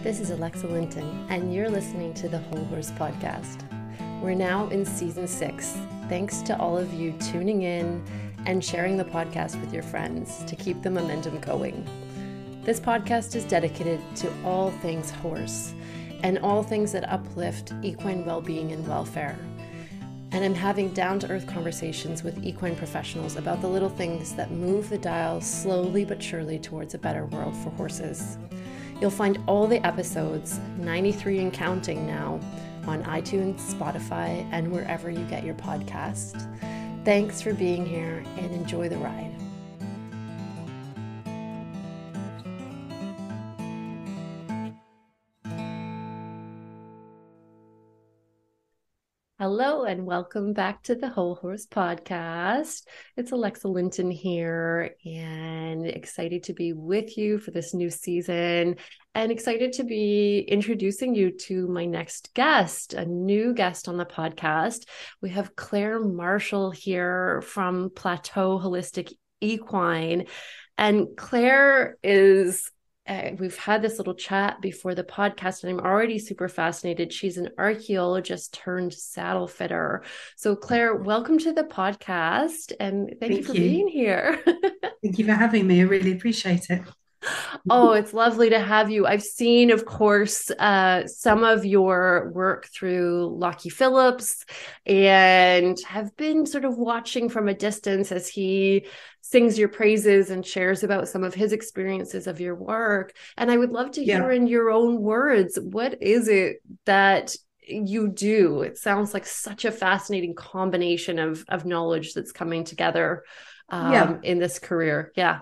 This is Alexa Linton, and you're listening to the Whole Horse Podcast. We're now in season six. Thanks to all of you tuning in and sharing the podcast with your friends to keep the momentum going. This podcast is dedicated to all things horse and all things that uplift equine well being and welfare. And I'm having down to earth conversations with equine professionals about the little things that move the dial slowly but surely towards a better world for horses. You'll find all the episodes, 93 and counting now, on iTunes, Spotify, and wherever you get your podcast. Thanks for being here and enjoy the ride. Hello and welcome back to the Whole Horse Podcast. It's Alexa Linton here and excited to be with you for this new season and excited to be introducing you to my next guest, a new guest on the podcast. We have Claire Marshall here from Plateau Holistic Equine. And Claire is uh, we've had this little chat before the podcast, and I'm already super fascinated. She's an archaeologist turned saddle fitter. So, Claire, welcome to the podcast, and thank, thank you for you. being here. thank you for having me. I really appreciate it. Oh, it's lovely to have you. I've seen, of course, uh, some of your work through Lockie Phillips and have been sort of watching from a distance as he sings your praises and shares about some of his experiences of your work. And I would love to hear yeah. in your own words what is it that you do? It sounds like such a fascinating combination of, of knowledge that's coming together um, yeah. in this career. Yeah.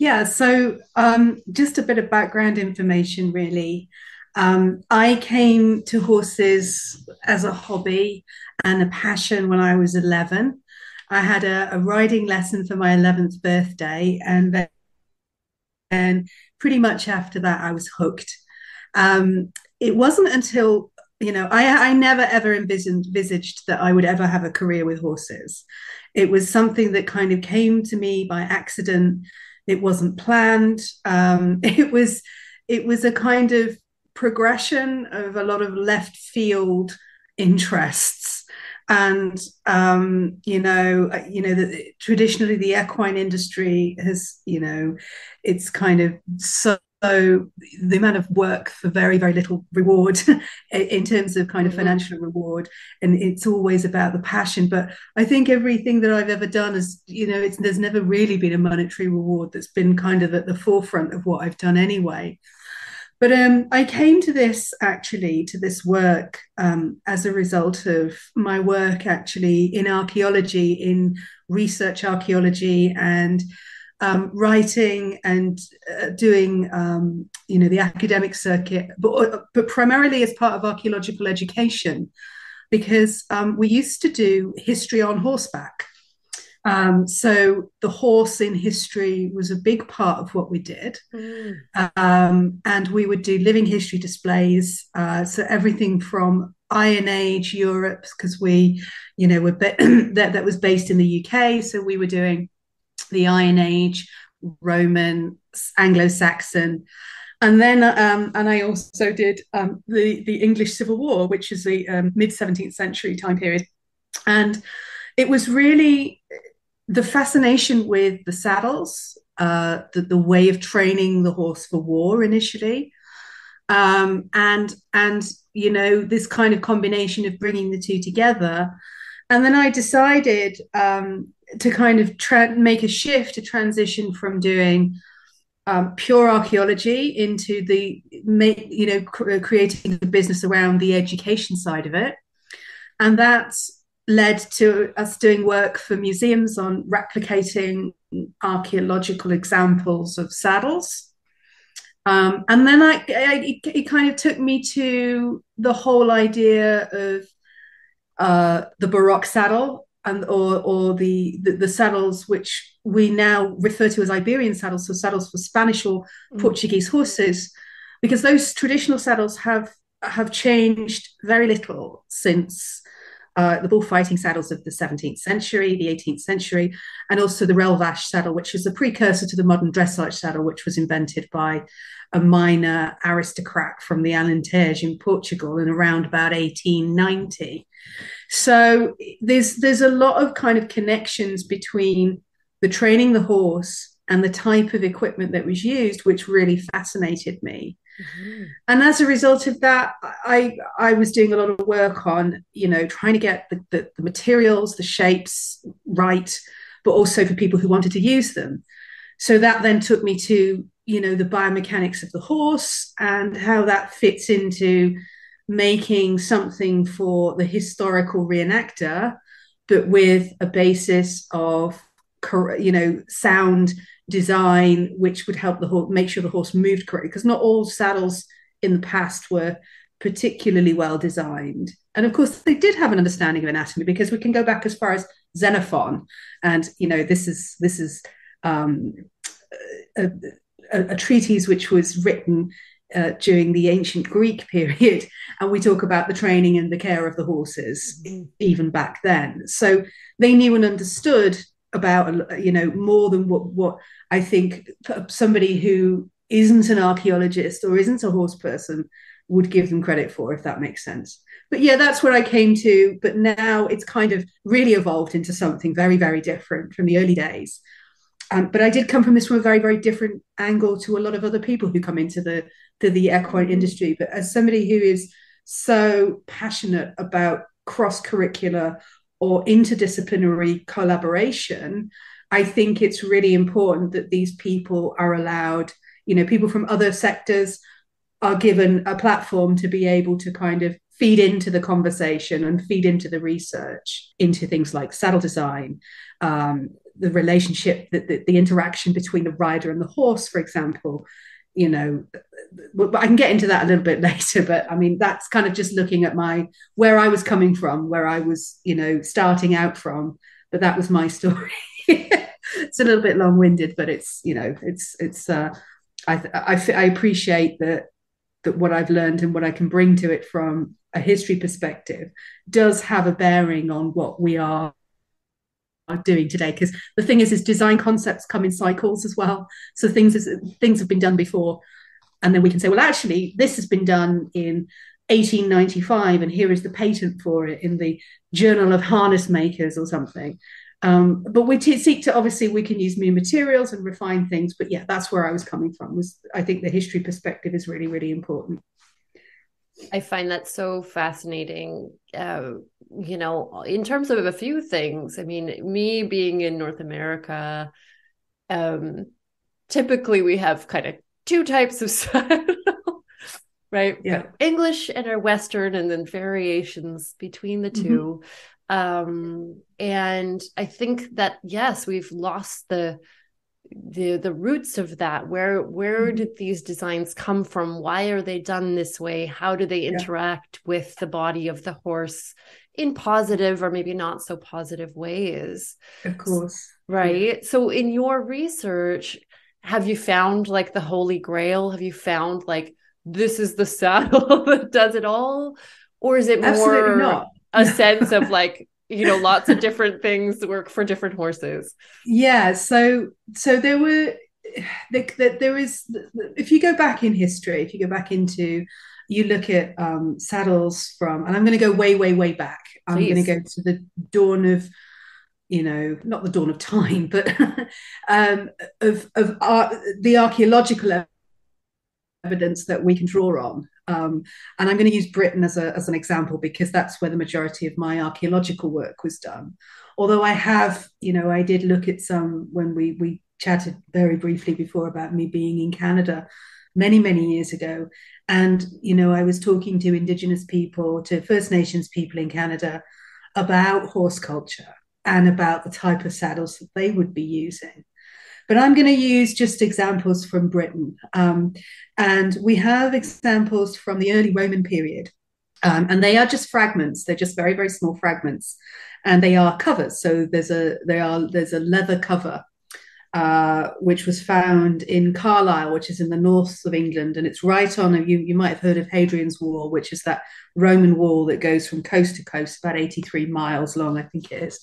Yeah, so um, just a bit of background information, really. Um, I came to horses as a hobby and a passion when I was 11. I had a, a riding lesson for my 11th birthday, and then and pretty much after that, I was hooked. Um, it wasn't until you know I, I never ever envisioned, envisaged that I would ever have a career with horses. It was something that kind of came to me by accident it wasn't planned. Um, it was it was a kind of progression of a lot of left field interests and um, you know uh, you know that traditionally the equine industry has you know it's kind of so so the amount of work for very very little reward in terms of kind of mm-hmm. financial reward. And it's always about the passion. But i think everything that i've ever done is you know it's there's never really been a monetary reward that's been kind of at the forefront of what i've done anyway. But um, I came to this actually to this work um, as a result of my work actually in archaeology, in research archaeology, and um, writing and uh, doing, um, you know, the academic circuit, but, but primarily as part of archaeological education, because um, we used to do history on horseback. Um, so the horse in history was a big part of what we did, mm. Um, and we would do living history displays. Uh, so everything from Iron Age Europe, because we, you know, were that that was based in the UK. So we were doing the Iron Age, Roman, Anglo-Saxon, and then um, and I also did um, the the English Civil War, which is the um, mid seventeenth century time period, and it was really the fascination with the saddles, uh, the, the way of training the horse for war initially, um, and and you know this kind of combination of bringing the two together, and then I decided um, to kind of tra- make a shift to transition from doing um, pure archaeology into the you know cr- creating the business around the education side of it. And that's led to us doing work for museums on replicating archaeological examples of saddles. Um, and then I, I, it kind of took me to the whole idea of uh, the baroque saddle and or or the, the, the saddles which we now refer to as Iberian saddles, so saddles for Spanish or mm. Portuguese horses, because those traditional saddles have have changed very little since uh, the bullfighting saddles of the 17th century, the 18th century, and also the relvache saddle, which is a precursor to the modern dressage saddle, which was invented by a minor aristocrat from the Alentejo in Portugal in around about 1890. So there's there's a lot of kind of connections between the training the horse and the type of equipment that was used, which really fascinated me. Mm-hmm. And as a result of that, I I was doing a lot of work on, you know, trying to get the, the, the materials, the shapes right, but also for people who wanted to use them. So that then took me to, you know, the biomechanics of the horse and how that fits into making something for the historical reenactor, but with a basis of, you know, sound design, which would help the horse make sure the horse moved correctly. Because not all saddles in the past were particularly well designed. And of course, they did have an understanding of anatomy because we can go back as far as Xenophon, and you know, this is this is um, a, a, a treatise which was written uh, during the ancient Greek period, and we talk about the training and the care of the horses mm-hmm. even back then. So they knew and understood about you know more than what what I think somebody who isn't an archaeologist or isn't a horse person would give them credit for, if that makes sense. But yeah, that's where I came to. But now it's kind of really evolved into something very, very different from the early days. Um, but I did come from this from a very, very different angle to a lot of other people who come into the to the equine industry. But as somebody who is so passionate about cross curricular or interdisciplinary collaboration, I think it's really important that these people are allowed, you know, people from other sectors are given a platform to be able to kind of feed into the conversation and feed into the research into things like saddle design, um, the relationship, that the, the interaction between the rider and the horse, for example, you know but i can get into that a little bit later but i mean that's kind of just looking at my where i was coming from where i was you know starting out from but that was my story. It's a little bit long-winded but it's you know it's it's uh I, I i appreciate that that what i've learned and what i can bring to it from a history perspective does have a bearing on what we are doing today because the thing is is design concepts come in cycles as well so things is, things have been done before and then we can say well actually this has been done in 1895 and here is the patent for it in the journal of harness makers or something um, but we t- seek to obviously we can use new materials and refine things but yeah that's where i was coming from was i think the history perspective is really really important I find that so fascinating. Uh, you know, in terms of a few things. I mean, me being in North America, um, typically we have kind of two types of style, right? Yeah, English and our Western, and then variations between the 2 mm-hmm. Um, and I think that yes, we've lost the the the roots of that where where mm-hmm. did these designs come from? Why are they done this way? How do they interact yeah. with the body of the horse in positive or maybe not so positive ways? Of course. Right? Yeah. so in your research have you found like the holy grail? Have you found like this is the saddle that does it all? Or is it more a sense of like you know lots of different things work for different horses. Yeah so so there were there, there is if you go back in history if you go back into you look at um, saddles from and i'm going to go way way way back. I'm going to go to the dawn of you know not the dawn of time but um, of of our, the archaeological evidence that we can draw on um, and I'm going to use Britain as, a, as an example because that's where the majority of my archaeological work was done. Although I have, you know, I did look at some when we, we chatted very briefly before about me being in Canada many, many years ago. And, you know, I was talking to Indigenous people, to First Nations people in Canada about horse culture and about the type of saddles that they would be using. But I'm going to use just examples from Britain. Um, and we have examples from the early Roman period. Um, and they are just fragments. They're just very, very small fragments. And they are covers. So there's a they are there's a leather cover uh, which was found in Carlisle, which is in the north of England, and it's right on. You you might have heard of Hadrian's Wall, which is that Roman wall that goes from coast to coast, about eighty three miles long, I think it is.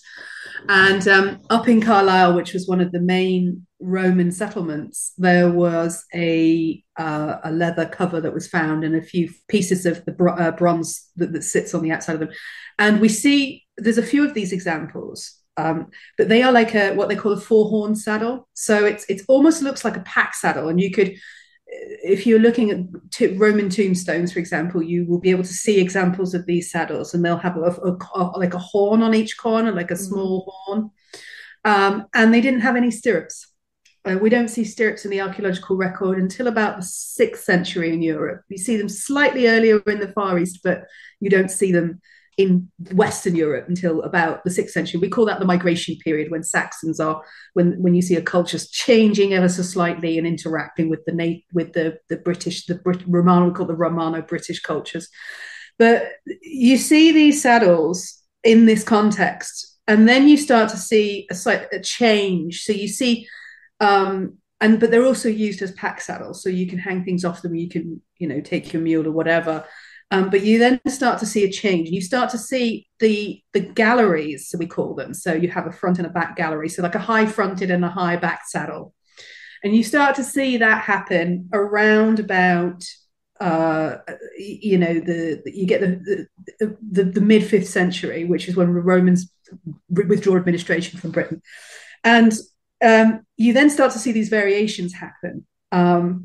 And um, up in Carlisle, which was one of the main Roman settlements, there was a uh, a leather cover that was found and a few pieces of the uh, bronze that, that sits on the outside of them. And we see there's a few of these examples um, but they are like a what they call a four horn saddle. So it's it almost looks like a pack saddle, and you could, if you're looking at t- Roman tombstones, for example, you will be able to see examples of these saddles, and they'll have a, a, a like a horn on each corner, like a mm-hmm. small horn, um, and they didn't have any stirrups. Uh, we don't see stirrups in the archaeological record until about the sixth century in Europe. You see them slightly earlier in the Far East, but you don't see them in Western Europe until about the sixth century. We call that the migration period when Saxons are when when you see a culture changing ever so slightly and interacting with the with the the British the Brit- Romano we call the Romano British cultures. But you see these saddles in this context, and then you start to see a slight a change. So you see. Um, and but they're also used as pack saddles, so you can hang things off them. You can, you know, take your mule or whatever. Um, but you then start to see a change. You start to see the the galleries, so we call them. So you have a front and a back gallery, so like a high fronted and a high back saddle, and you start to see that happen around about uh, you know the, the you get the the, the, the mid fifth century, which is when the Romans withdraw administration from Britain, and um, you then start to see these variations happen. Um,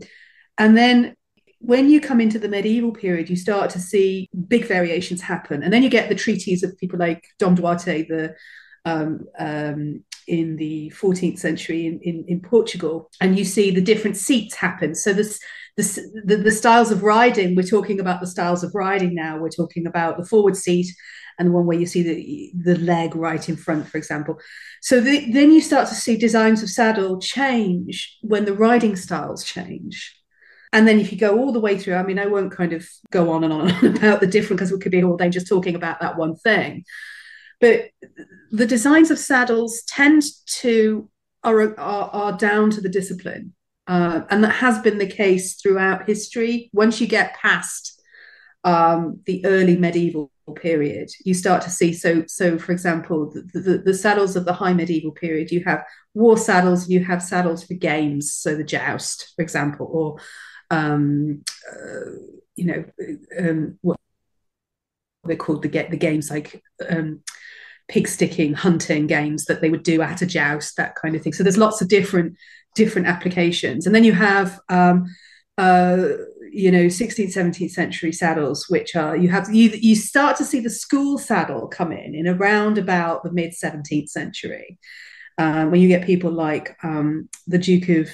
and then when you come into the medieval period, you start to see big variations happen. And then you get the treaties of people like Dom Duarte, the um, um, in the 14th century in, in, in, Portugal, and you see the different seats happen. So this, the, the styles of riding, we're talking about the styles of riding now. We're talking about the forward seat and the one where you see the the leg right in front, for example. So the, then you start to see designs of saddle change when the riding styles change. And then if you go all the way through, I mean, I won't kind of go on and on about the different because we could be all day just talking about that one thing. But the designs of saddles tend to are are, are down to the discipline, uh, and that has been the case throughout history. Once you get past um, the early medieval period, you start to see. So, so for example, the, the, the, saddles of the high medieval period, you have war saddles, you have saddles for games, so the joust, for example, or um, uh, you know, um, what they called the get the games like um, pig sticking, hunting games that they would do at a joust, that kind of thing. So there's lots of different different applications, and then you have um, uh, you know 16th 17th century saddles which are you have you you start to see the school saddle come in in around about the mid 17th century uh, when you get people like um, the duke of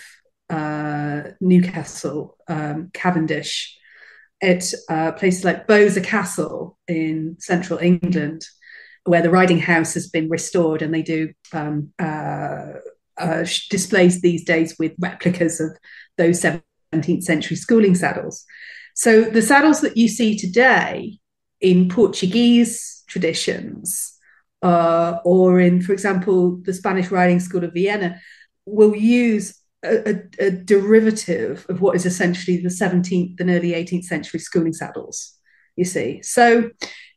uh, Newcastle, um, Cavendish, at uh, places like Bolsover Castle in central England, where the riding house has been restored, and they do um, uh, uh displays these days with replicas of those 17th century schooling saddles. So the saddles that you see today in Portuguese traditions, uh, or in, for example, the Spanish Riding School of Vienna, will use a, a, derivative of what is essentially the 17th and early 18th century schooling saddles you see. So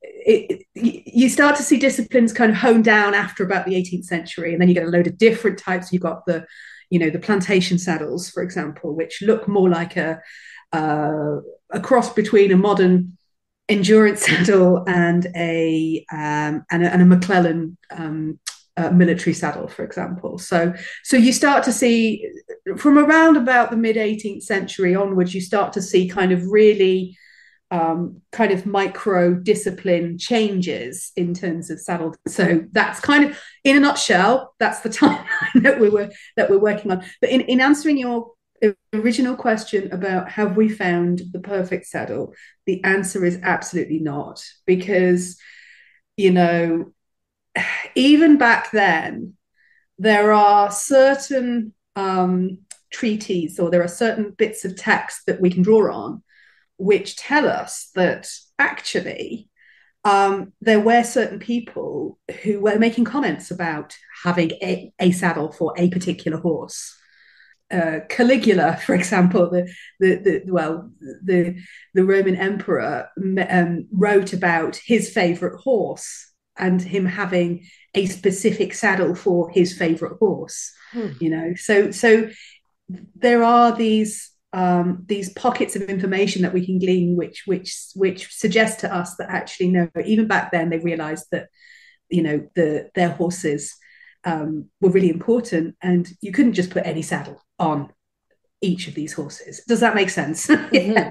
it, you start to see disciplines kind of honed down after about the 18th century and then you get a load of different types. You've got the you know the plantation saddles for example which look more like a uh, a cross between a modern endurance saddle and a um, and a, and a McClellan um, uh, military saddle, for example. So, so you start to see from around about the mid 18th century onwards, you start to see kind of really um, kind of micro discipline changes in terms of saddle. So that's kind of, in a nutshell, that's the timeline that we were that we're working on. But in, in answering your original question about have we found the perfect saddle, the answer is absolutely not because you know even back then, there are certain um, treaties or there are certain bits of text that we can draw on which tell us that actually um, there were certain people who were making comments about having a, a saddle for a particular horse. Uh, Caligula, for example, the, the, the well, the the Roman emperor um, wrote about his favorite horse and him having a specific saddle for his favorite horse. Hmm. You know, so so there are these um, these pockets of information that we can glean, which which which suggest to us that actually no, even back then they realised that you know the their horses um, were really important, and you couldn't just put any saddle on each of these horses. Does that make sense? Mm-hmm.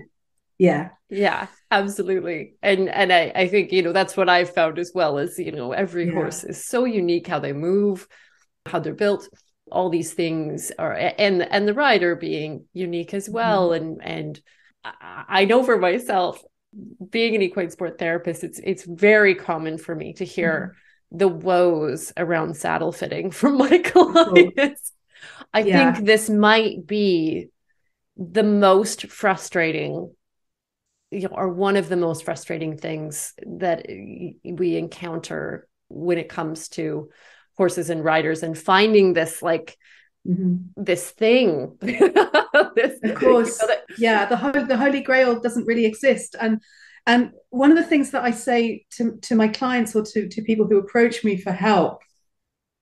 Yeah. Yeah, absolutely. And and I, I think, you know, that's what I've found as well is, you know, every yeah. horse is so unique how they move, how they're built all these things are and and the rider being unique as well mm-hmm. and and I know for myself being an equine sport therapist it's it's very common for me to hear mm-hmm. the woes around saddle fitting from my clients I yeah. think this might be the most frustrating you know, or one of the most frustrating things that we encounter when it comes to horses and riders and finding this like mm-hmm. this thing. This, of course. you know, that- yeah the, ho- the holy grail doesn't really exist. And and one of the things that i say to, to my clients or to, to people who approach me for help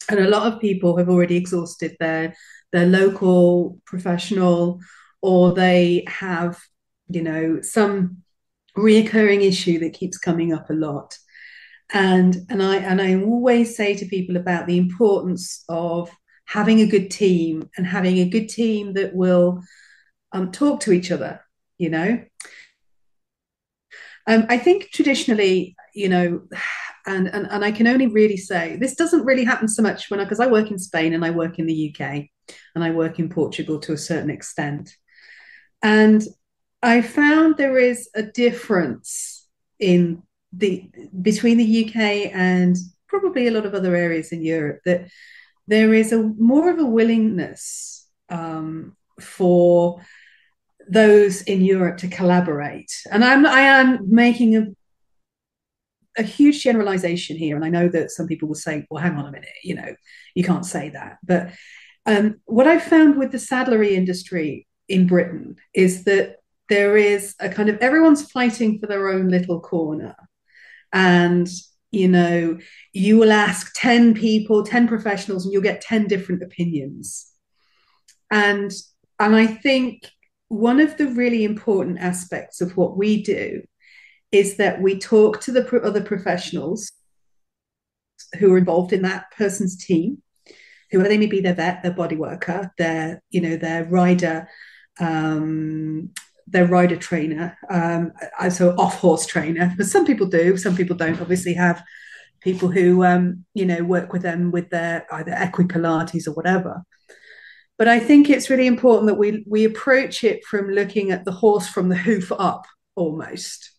and a lot of people have already exhausted their their local professional or they have you know some reoccurring issue that keeps coming up a lot and and I and I always say to people about the importance of having a good team and having a good team that will um, talk to each other. You know, um, I think traditionally, you know, and, and and I can only really say this doesn't really happen so much when because I, I work in Spain and I work in the UK and I work in Portugal to a certain extent, and I found there is a difference in the between the UK and probably a lot of other areas in Europe that there is a more of a willingness um, for those in Europe to collaborate. And I'm I am making a a huge generalization here, and I know that some people will say, "Well, hang on a minute, you know, you can't say that." But um, what I've found with the saddlery industry in Britain is that there is a kind of everyone's fighting for their own little corner, and you know you will ask 10 people 10 professionals and you'll get 10 different opinions. And and i think one of the really important aspects of what we do is that we talk to the other professionals who are involved in that person's team whoever they may be their vet their body worker their you know their rider um, their rider trainer, um, so off horse trainer. But some people do, some people don't. Obviously, have people who um, you know work with them with their either equipilates or whatever. But I think it's really important that we we approach it from looking at the horse from the hoof up almost.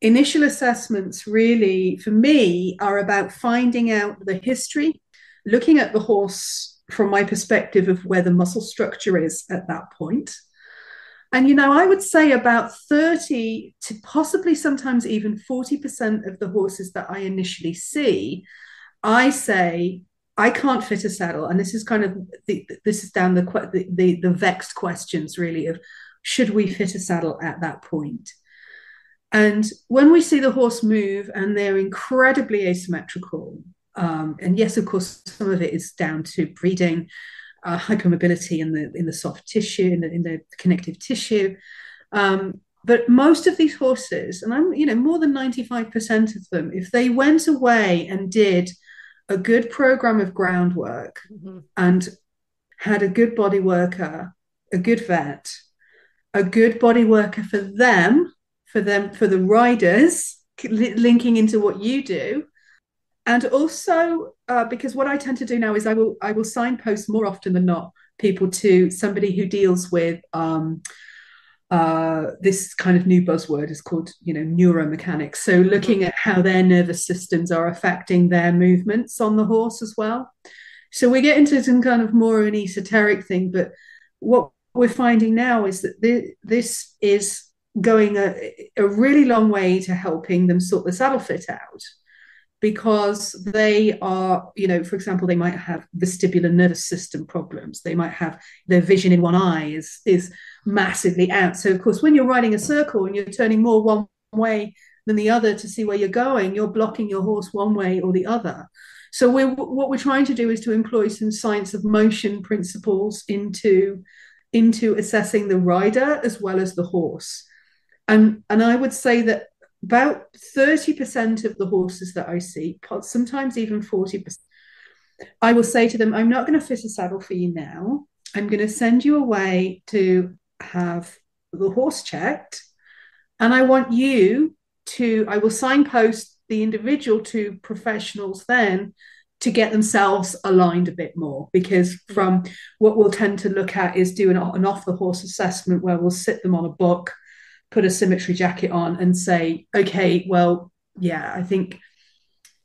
Initial assessments really, for me, are about finding out the history, looking at the horse from my perspective of where the muscle structure is at that point and, you know, I would say about 30 to possibly sometimes even 40% of the horses that I initially see, I say, I can't fit a saddle. And this is kind of, the, this is down the, the, the, the vexed questions really of should we fit a saddle at that point? And when we see the horse move and they're incredibly asymmetrical, um, and yes, of course, some of it is down to breeding, uh, hypermobility in the in the soft tissue, in the, in the connective tissue. Um, but most of these horses, and I'm, you know, more than 95% of them, if they went away and did a good program of groundwork mm-hmm. and had a good body worker, a good vet, a good body worker for them, for them, for the riders, linking into what you do, and also uh, because what I tend to do now is I will I will signpost more often than not people to somebody who deals with um, uh, this kind of new buzzword is called you know neuromechanics. So looking at how their nervous systems are affecting their movements on the horse as well. So we get into some kind of more an esoteric thing, but what we're finding now is that this is going a, a really long way to helping them sort the saddle fit out because they are, you know, for example, they might have vestibular nervous system problems. They might have their vision in one eye is is massively out. So of course, when you're riding a circle and you're turning more one way than the other to see where you're going, you're blocking your horse one way or the other. So we're, what we're trying to do is to employ some science of motion principles into into assessing the rider as well as the horse. And and I would say that about 30% of the horses that I see, sometimes even 40%, I will say to them, I'm not going to fit a saddle for you now. I'm going to send you away to have the horse checked. And I want you to, I will signpost the individual to professionals then to get themselves aligned a bit more because mm. from what we'll tend to look at is doing an off the horse assessment where we'll sit them on a book put a symmetry jacket on and say, okay, well, yeah, I think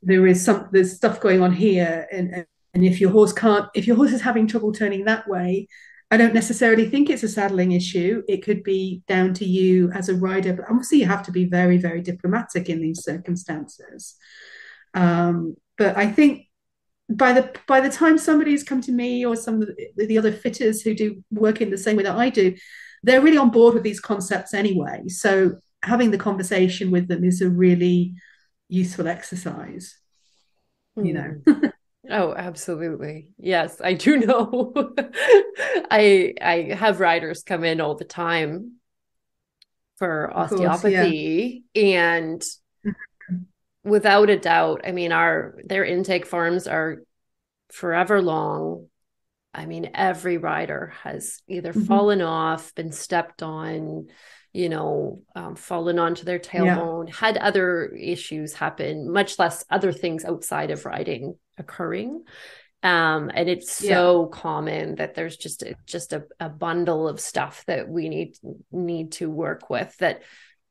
there is some there's stuff going on here, and and if your horse can't, if your horse is having trouble turning that way, I don't necessarily think it's a saddling issue. It could be down to you as a rider, but obviously you have to be very, very diplomatic in these circumstances. Um, but I think by the by the time somebody's come to me or some of the, the other fitters who do work in the same way that I do, they're really on board with these concepts anyway. So having the conversation with them is a really useful exercise. Mm. You know. Hmm. oh, absolutely. Yes, I do know. I I have riders come in all the time for osteopathy course, yeah. and mm-hmm. without a doubt, I mean our their intake forms are forever long I mean, every rider has either mm-hmm. fallen off, been stepped on, you know, um, fallen onto their tailbone, yeah. had other issues happen, much less other things outside of riding occurring. Um, and it's so yeah. common that there's just a, just a, a bundle of stuff that we need need to work with that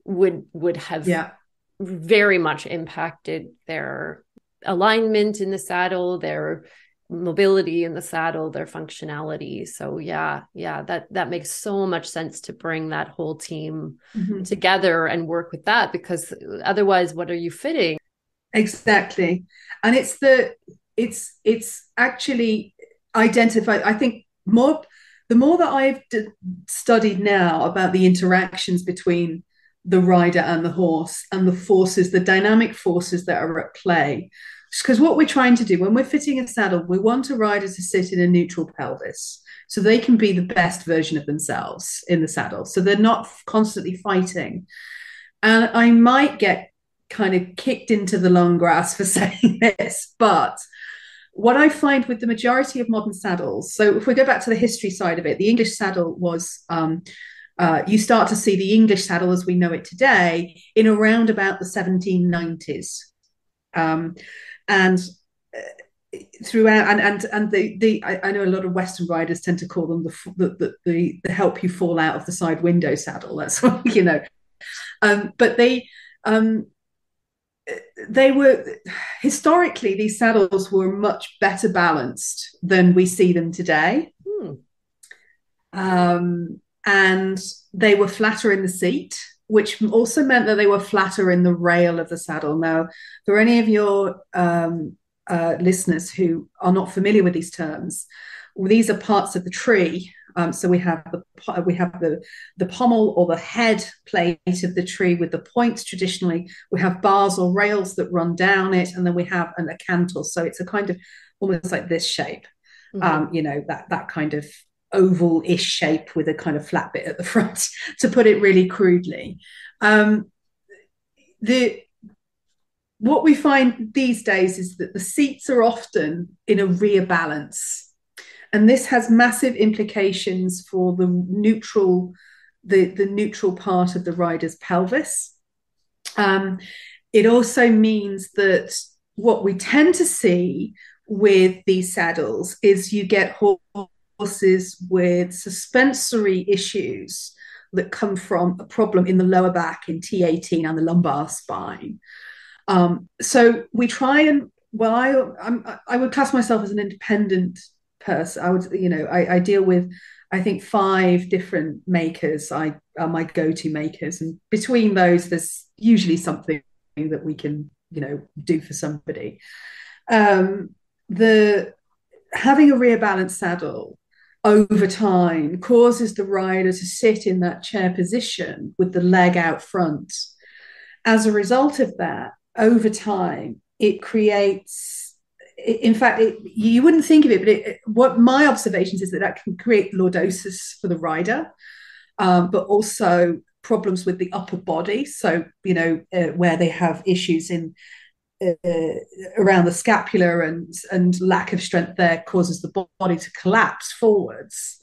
would would have yeah. very much impacted their alignment in the saddle, their mobility in the saddle their functionality. So yeah yeah that that makes so much sense to bring that whole team mm-hmm. together and work with that because otherwise what are you fitting? Exactly. And it's the it's it's actually identified i think more the more that i've d- studied now about the interactions between the rider and the horse and the forces the dynamic forces that are at play because what we're trying to do when we're fitting a saddle, we want a rider to sit in a neutral pelvis so they can be the best version of themselves in the saddle. So they're not constantly fighting. And I might get kind of kicked into the long grass for saying this, but what I find with the majority of modern saddles, so if we go back to the history side of it, the English saddle was um, uh, you start to see the English saddle as we know it today in around about the 1790s. Um, and uh, throughout and and and the the I, I, know a lot of western riders tend to call them the the, the the help you fall out of the side window saddle. That's what you know. Um, but they um, they were historically these saddles were much better balanced than we see them today. Hmm. um, and they were flatter in the seat which also meant that they were flatter in the rail of the saddle. Now, for any of your um, uh, listeners who are not familiar with these terms, these are parts of the tree. Um, so we have the we have the the pommel or the head plate of the tree with the points. Traditionally, we have bars or rails that run down it, and then we have an, a cantle. So it's a kind of almost like this shape. Mm-hmm. Um, you know that that kind of oval-ish shape with a kind of flat bit at the front, to put it really crudely. Um, the what we find these days is that the seats are often in a rear balance, and this has massive implications for the neutral, the, the neutral part of the rider's pelvis. Um, it also means that what we tend to see with these saddles is you get horses with suspensory issues that come from a problem in the lower back in T18 and the lumbar spine. Um, so we try and well, I I'm, i would class myself as an independent person. I would, you know, I, I deal with I think five different makers I are my go-to makers, and between those, there's usually something that we can you know do for somebody. Um, the having a rear balance saddle over time causes the rider to sit in that chair position with the leg out front. As a result of that, over time, it creates in fact, it, you wouldn't think of it, but it, what my observations is that that can create lordosis for the rider, um, but also problems with the upper body. So, you know, uh, where they have issues in uh, around the scapula and and lack of strength there causes the body to collapse forwards.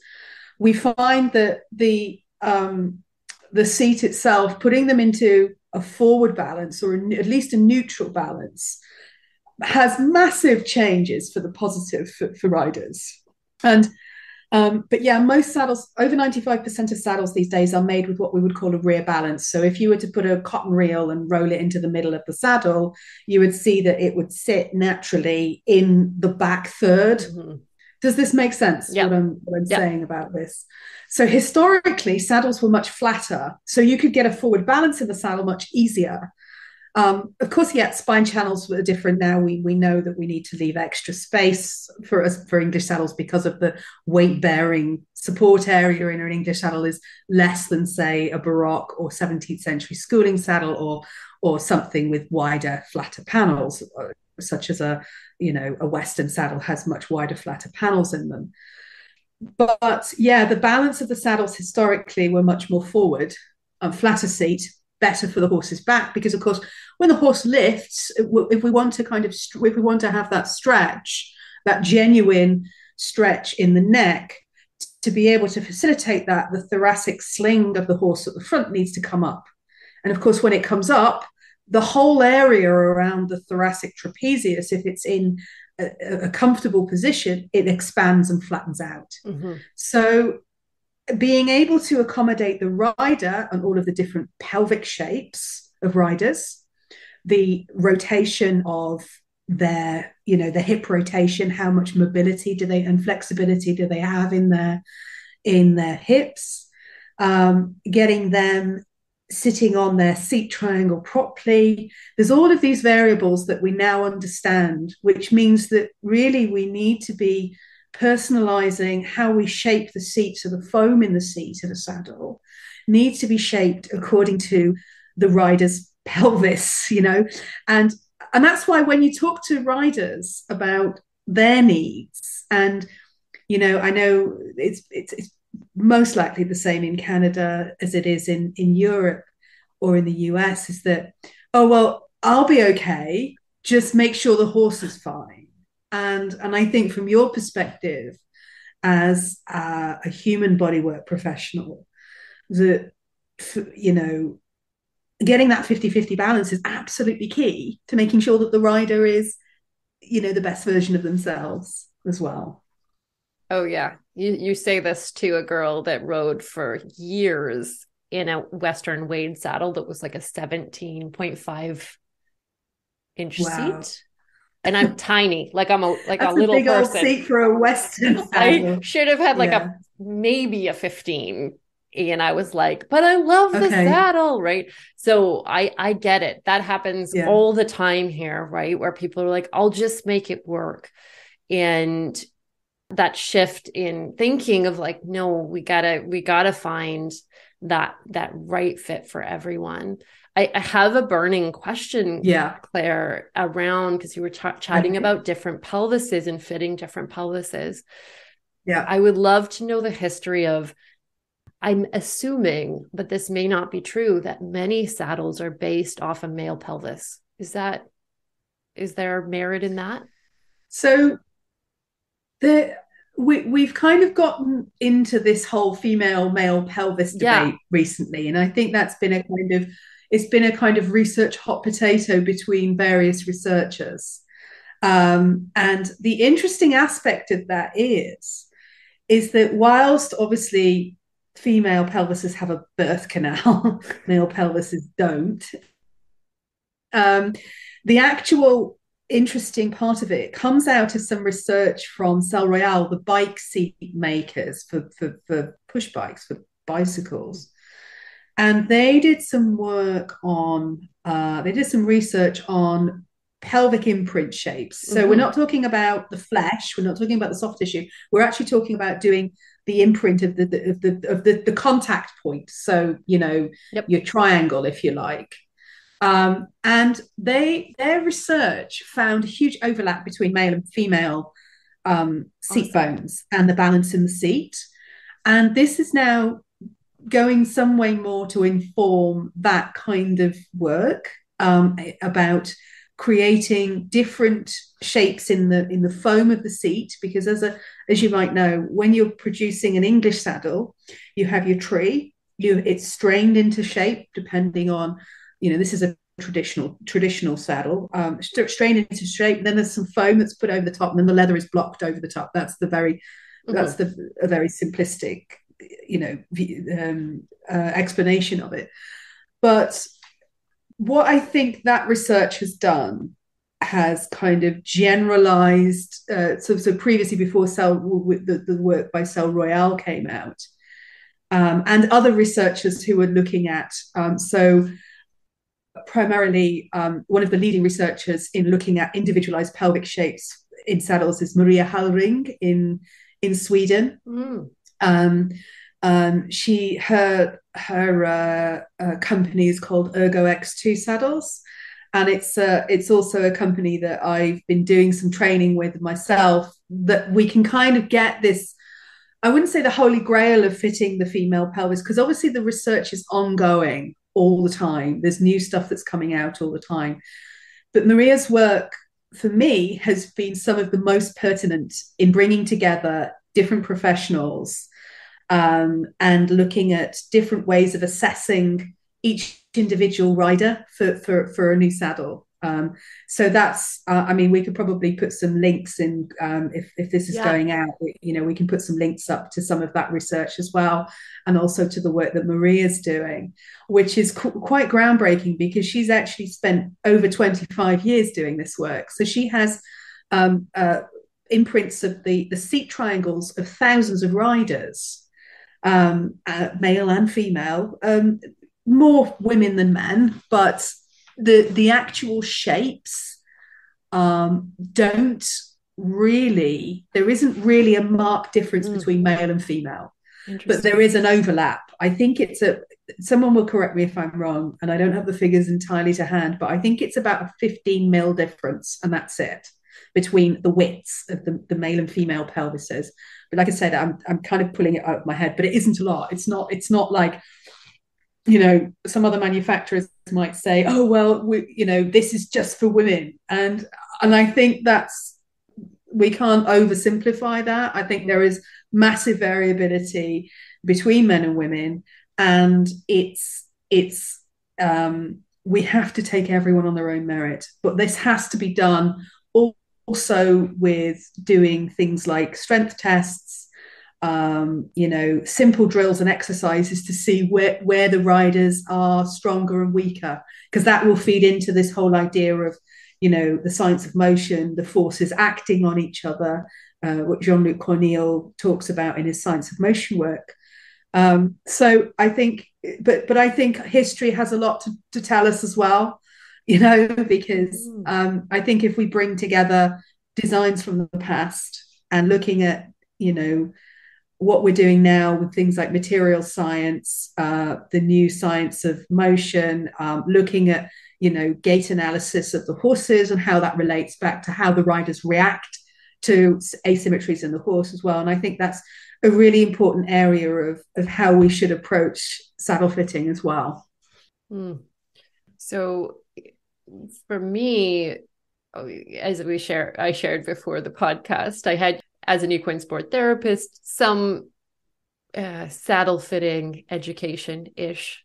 We find that the um, the seat itself, putting them into a forward balance or a, at least a neutral balance, has massive changes for the positive for, for riders. And um, but yeah, most saddles, over 95% of saddles these days are made with what we would call a rear balance. So if you were to put a cotton reel and roll it into the middle of the saddle, you would see that it would sit naturally in the back 3rd mm-hmm. Does this make sense? Yeah. What I'm, what I'm yeah. saying about this. So historically, saddles were much flatter. So you could get a forward balance in the saddle much easier. Um, of course, yeah, spine channels are different now. We we know that we need to leave extra space for us for English saddles because of the weight bearing support area in an English saddle is less than say a Baroque or 17th century schooling saddle or or something with wider, flatter panels, uh, such as a you know a Western saddle has much wider, flatter panels in them. But yeah, the balance of the saddles historically were much more forward, a flatter seat, better for the horse's back because of course when the horse lifts if we want to kind of if we want to have that stretch that genuine stretch in the neck to be able to facilitate that the thoracic sling of the horse at the front needs to come up. And of course when it comes up the whole area around the thoracic trapezius if it's in a, a comfortable position it expands and flattens out. Mm-hmm. so being able to accommodate the rider and all of the different pelvic shapes of riders, the rotation of their, you know, the hip rotation, how much mobility do they and flexibility do they have in their in their hips, um, getting them sitting on their seat triangle properly. There's all of these variables that we now understand, which means that really we need to be personalizing how we shape the seat, so the foam in the seat of the saddle needs to be shaped according to the rider's pelvis, you know, and and that's why when you talk to riders about their needs, and you know, I know it's it's, it's most likely the same in Canada as it is in in Europe or in the US, is that oh well, I'll be okay. Just make sure the horse is fine and and I think from your perspective as a, a human bodywork professional that you know getting that 50-50 balance is absolutely key to making sure that the rider is you know the best version of themselves as well. Oh yeah. You you say this to a girl that rode for years in a western wade saddle that was like a 17.5 inch wow. seat and I'm tiny, like I'm a like That's a little a big person. Old seat for a Western. I should have had like yeah. a maybe a 15. And I was like, but I love the okay. saddle, right? So I I get it. That happens yeah. all the time here, right? Where people are like, I'll just make it work. And that shift in thinking of like, no, we gotta, we gotta find that that right fit for everyone. I, I have a burning question, yeah, Claire, around because you were ch- chatting about different pelvises and fitting different pelvises. Yeah, I would love to know the history of. I'm assuming, but this may not be true, that many saddles are based off a male pelvis. Is that is there merit in that? So the we, we've kind of gotten into this whole female male pelvis debate yeah. recently and i think that's been a kind of it's been a kind of research hot potato between various researchers. Um, and the interesting aspect of that is, is that whilst obviously female pelvises have a birth canal, male pelvises don't. Um, the actual interesting part of it comes out of some research from Selle Royal, the bike seat makers for, for, for push bikes, for bicycles. And they did some work on, uh, they did some research on pelvic imprint shapes. So mm-hmm. we're not talking about the flesh, we're not talking about the soft tissue. We're actually talking about doing the imprint of the, the of the of the, the contact point. So you know yep. your triangle, if you like. Um, and they their research found a huge overlap between male and female um, seat awesome. bones and the balance in the seat. And this is now going some way more to inform that kind of work um, about creating different shapes in the in the foam of the seat because as a as you might know when you're producing an english saddle you have your tree you it's strained into shape depending on you know this is a traditional traditional saddle um strained into shape then there's some foam that's put over the top and then the leather is blocked over the top that's the very mm-hmm. that's the a very simplistic you know um, uh, explanation of it but what I think that research has done has kind of generalized. Uh, so, so previously, before Selle, the, the work by Selle Royal came out, um, and other researchers who were looking at. Um, so, primarily, um, one of the leading researchers in looking at individualized pelvic shapes in saddles is Maria Hallring in in Sweden. Mm. Um, um, she her her uh, uh, company is called Ergo X2 Saddles, and it's uh, it's also a company that I've been doing some training with myself. That we can kind of get this. I wouldn't say the holy grail of fitting the female pelvis because obviously the research is ongoing all the time. There's new stuff that's coming out all the time. But Maria's work for me has been some of the most pertinent in bringing together different professionals um, and looking at different ways of assessing each individual rider for, for, for a new saddle. Um, so that's, uh, I mean, we could probably put some links in um, if, if this is yeah. going out, you know, we can put some links up to some of that research as well, and also to the work that Maria's doing, which is qu- quite groundbreaking because she's actually spent over 25 years doing this work. So she has um, uh, imprints of the, the seat triangles of thousands of riders um, uh, male and female, um, more women than men, but the the actual shapes um, don't really. There isn't really a marked difference mm. between male and female, but there is an overlap. I think it's a. Someone will correct me if I'm wrong, and I don't have the figures entirely to hand, but I think it's about a 15 mil difference, and that's it between the widths of the, the male and female pelvises. But like I said, I'm I'm kind of pulling it out of my head, but it isn't a lot. It's not it's not like you know some other manufacturers might say, oh well, we, you know this is just for women, and and I think that's we can't oversimplify that. I think there is massive variability between men and women, and it's it's um, we have to take everyone on their own merit, but this has to be done also with doing things like strength tests um, you know simple drills and exercises to see where, where the riders are stronger and weaker because that will feed into this whole idea of you know the science of motion the forces acting on each other uh, what jean-luc cornille talks about in his science of motion work. Um, so i think but but i think history has a lot to, to tell us as well you know, because mm. um, I think if we bring together designs from the past and looking at, you know, what we're doing now with things like material science, uh, the new science of motion, um, looking at, you know, gait analysis of the horses and how that relates back to how the riders react to asymmetries in the horse as well. And I think that's a really important area of, of how we should approach saddle fitting as well. Mm. So for me, oh, as we share, I shared before the podcast, I had as an equine sport therapist some uh, saddle fitting education ish,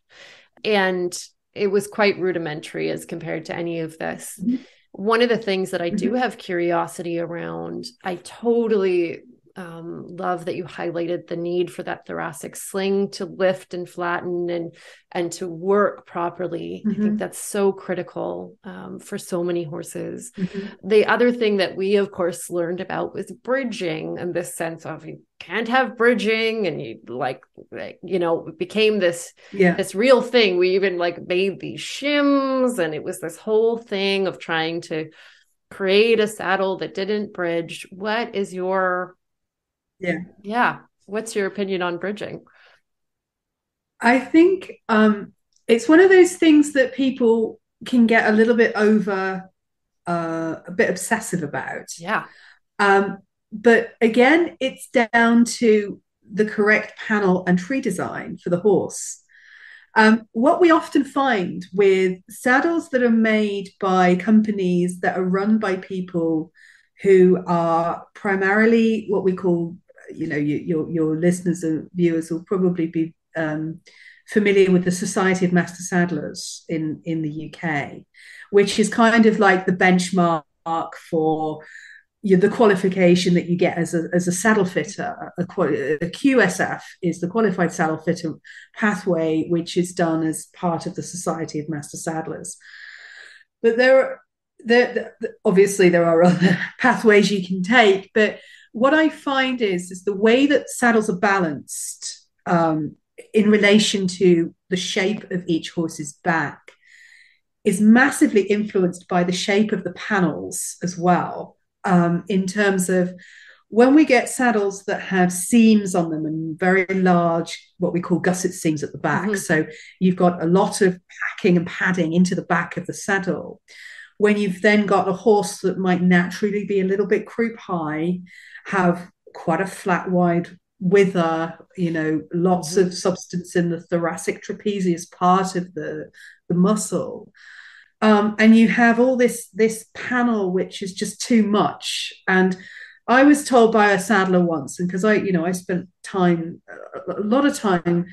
and it was quite rudimentary as compared to any of this. Mm-hmm. One of the things that I do mm-hmm. have curiosity around, I totally um, love that you highlighted the need for that thoracic sling to lift and flatten and and to work properly. Mm-hmm. I think mm-hmm. that's so critical um, for so many horses. Mm-hmm. The other thing that we, of course, learned about was bridging and this sense of you can't have bridging and you like, like you know became this yeah. this real thing. We even like made these shims and it was this whole thing of trying to create a saddle that didn't bridge. What is your yeah. Yeah. What's your opinion on bridging? I think um, it's one of those things that people can get a little bit over, uh, a bit obsessive about. Yeah. Um, but again, it's down to the correct panel and tree design for the horse. Um, what we often find with saddles that are made by companies that are run by people who are primarily what we call you know you, your your listeners and viewers will probably be um, familiar with the Society of Master Saddlers in in the UK, which is kind of like the benchmark for the qualification that you get as a, as a saddle fitter. A, a, QSF is the Qualified Saddle Fitter pathway, which is done as part of the Society of Master Saddlers. But there are there, obviously there are other pathways you can take, but what I find is is the way that saddles are balanced um, in relation to the shape of each horse's back is massively influenced by the shape of the panels as well. Um, in terms of when we get saddles that have seams on them and very large, what we call gusset seams at the back, mm-hmm. so you've got a lot of packing and padding into the back of the saddle. When you've then got a horse that might naturally be a little bit croup high have quite a flat wide wither, you know, lots mm-hmm. of substance in the thoracic trapezius part of the, the muscle. Um, and you have all this this panel which is just too much. And I was told by a saddler once, and because I, you know, I spent time, a lot of time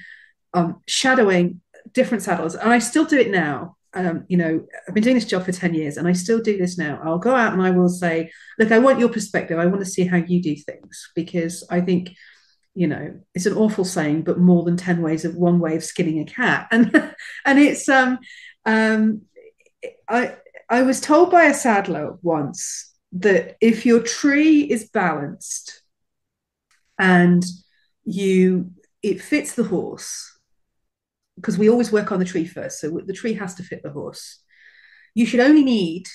um, shadowing different saddles, and I still do it now um, you know, I've been doing this job for 10 years and I still do this now. I'll go out and I will say, look, I want your perspective. I want to see how you do things because I think, you know, it's an awful saying, but more than 10 ways of one way of skinning a cat. And, and it's, um, um, I, I was told by a saddler once that if your tree is balanced and you, it fits the horse, because we always work on the tree first. So the tree has to fit the horse. You should only need.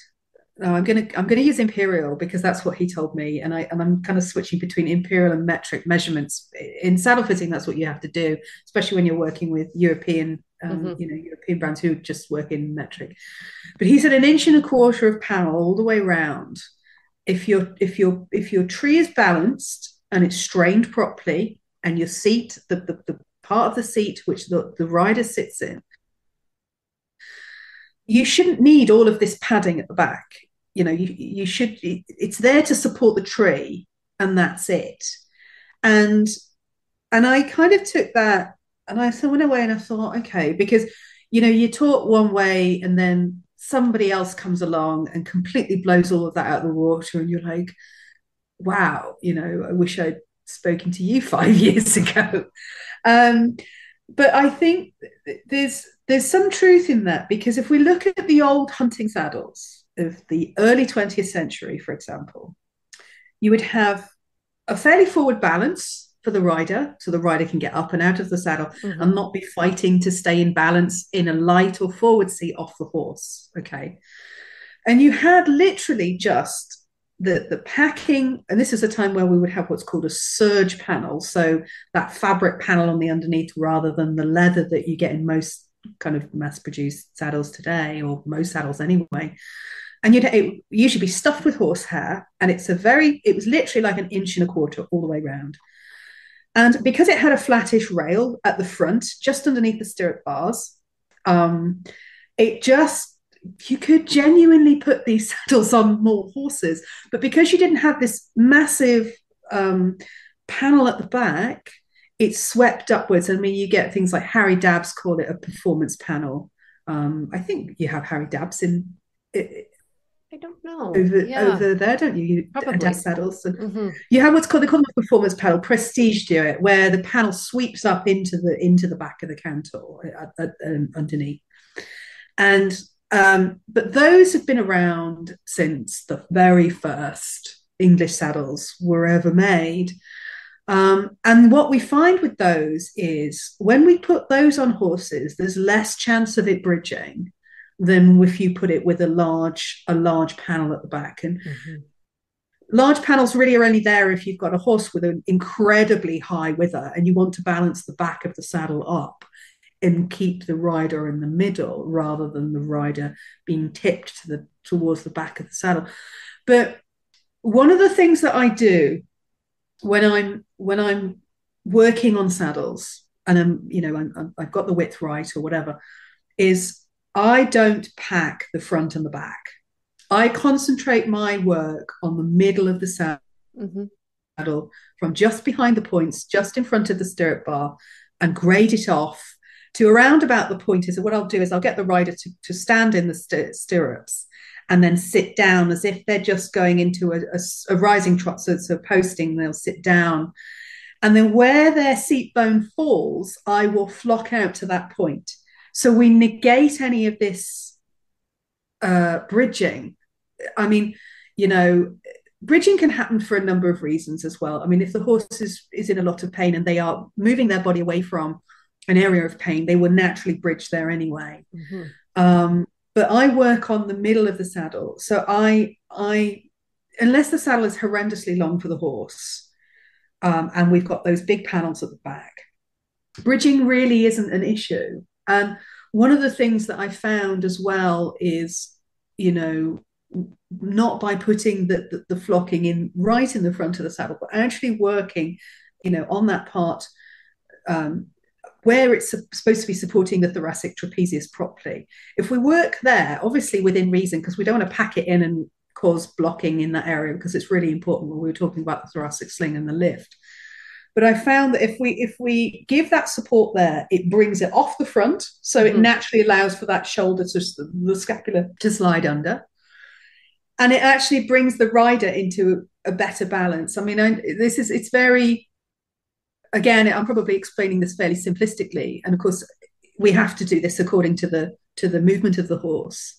No, I'm gonna I'm gonna use imperial because that's what he told me, and I and I'm kind of switching between imperial and metric measurements in saddle fitting. That's what you have to do, especially when you're working with European, um, mm-hmm. you know, European brands who just work in metric. But he said an inch and a quarter of panel all the way around. If your if your if your tree is balanced and it's strained properly, and your seat, the, the, the part of the seat which the, the rider sits in, you shouldn't need all of this padding at the back. You know, you, you should, it's there to support the tree and that's it. And, and I kind of took that and I went away and I thought, okay, because, you know, you taught one way and then somebody else comes along and completely blows all of that out of the water and you're like, wow, you know, I wish I'd spoken to you five years ago. Um, but I think there's there's some truth in that because if we look at the old hunting saddles of the early 20th century, for example, you would have a fairly forward balance for the rider, so the rider can get up and out of the saddle mm-hmm. and not be fighting to stay in balance in a light or forward seat off the horse. Okay. And you had literally just the, the packing, and this is a time where we would have what's called a serge panel. So that fabric panel on the underneath rather than the leather that you get in most kind of mass produced saddles today, or most saddles anyway. And you'd it usually be stuffed with horsehair, and it's a very, it was literally like an inch and a quarter all the way around. And because it had a flattish rail at the front, just underneath the stirrup bars, um, it just you could genuinely put these saddles on more horses. But because you didn't have this massive um, panel at the back, it swept upwards. I mean, you get things like Harry Dabbs call it a performance panel. Um, I think you have Harry Dabbs in It, I don't know. Over, yeah. over there, don't you? You Probably. saddles. And Mhm. You have what's called they call them a performance panel. Prestige do it, where the panel sweeps up into the into the back of the cantle uh, uh, um, underneath. And um, but those have been around since the very first English saddles were ever made. Um, and what we find with those is when we put those on horses, there's less chance of it bridging than if you put it with a large a large panel at the back. And Mhm. large panels really are only there if you've got a horse with an incredibly high wither and you want to balance the back of the saddle up and keep the rider in the middle rather than the rider being tipped to the towards the back of the saddle. But one of the things that I do when I'm when I'm working on saddles and I'm you know I'm, I'm, I've got the width right or whatever is I don't pack the front and the back. I concentrate my work on the middle of the saddle Mhm. from just behind the points, just in front of the stirrup bar, and grade it off to around about the pointers. And what I'll do is I'll get the rider to, to stand in the sti- stirrups and then sit down as if they're just going into a a rising trot. So a posting, they'll sit down. And then where their seat bone falls, I will flock out to that point. So we negate any of this uh, bridging. I mean, you know, bridging can happen for a number of reasons as well. I mean, if the horse is, is in a lot of pain and they are moving their body away from an area of pain, they will naturally bridge there anyway. Mhm. Um, but I work on the middle of the saddle, so I I unless the saddle is horrendously long for the horse, um, and we've got those big panels at the back, bridging really isn't an issue. And one of the things that I found as well is, you know, not by putting the, the, the flocking in right in the front of the saddle, but actually working, you know, on that part um, where it's supposed to be supporting the thoracic trapezius properly. If we work there, obviously within reason, because we don't want to pack it in and cause blocking in that area because it's really important when we were talking about the thoracic sling and the lift. But I found that if we if we give that support there, it brings it off the front, so it Mhm. naturally allows for that shoulder to the scapula to slide under, and it actually brings the rider into a better balance. I mean, I, this is it's very again, I'm probably explaining this fairly simplistically, and of course, we have to do this according to the to the movement of the horse.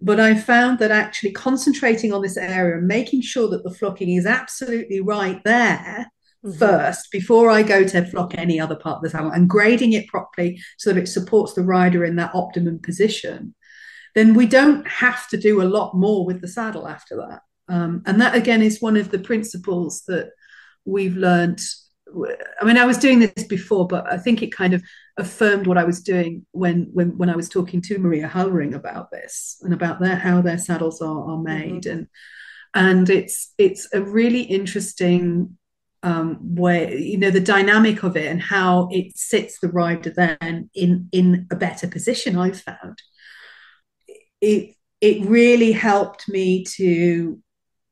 But I found that actually concentrating on this area and making sure that the flocking is absolutely right there Mhm. first before I go to flock any other part of the saddle and grading it properly so that it supports the rider in that optimum position, then we don't have to do a lot more with the saddle after that. Um, and that again is one of the principles that we've learned. I mean, I was doing this before, but I think it kind of affirmed what I was doing when when when I was talking to Maria Hallring about this and about their how their saddles are, are made. And and it's it's a really interesting um, way you know the dynamic of it and how it sits the rider then in in a better position I've found. It it really helped me to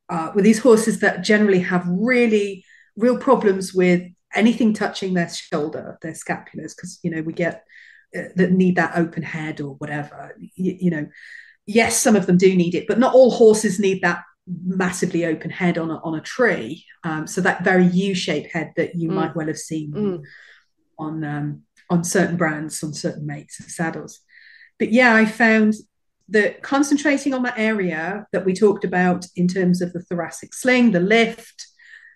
uh, with these horses that generally have really real problems with anything touching their shoulder, their scapulars, because you know we get uh, that need that open head or whatever. You, you, know, yes, some of them do need it, but not all horses need that massively open head on a, on a tree. Um, so that very U-shaped head that you Mm. might well have seen Mm. on um, on certain brands, on certain makes of saddles. But yeah, I found that concentrating on that area that we talked about in terms of the thoracic sling, the lift,